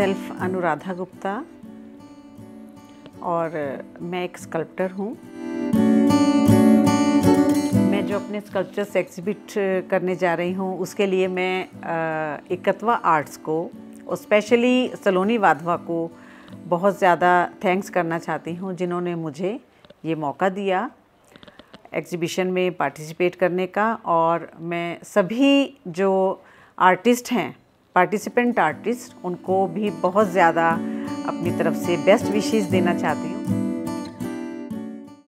Self Anuradha Gupta और मैं एक स्कल्प्टर हूँ। मैं जो अपने स्कल्पचर्स एग्जिबिट करने जा रही हूँ, उसके लिए मैं एकत्वा आर्ट्स को और स्पेशली सलोनी वाधवा को बहुत ज़्यादा थैंक्स करना चाहती हूँ, जिन्होंने मुझे ये मौका दिया एग्ज़िबिशन में पार्टिसिपेट करने का। और मैं सभी जो आर्टिस्ट हैं पार्टिसिपेंट आर्टिस्ट उनको भी बहुत ज़्यादा अपनी तरफ़ से बेस्ट विशेज़ देना चाहती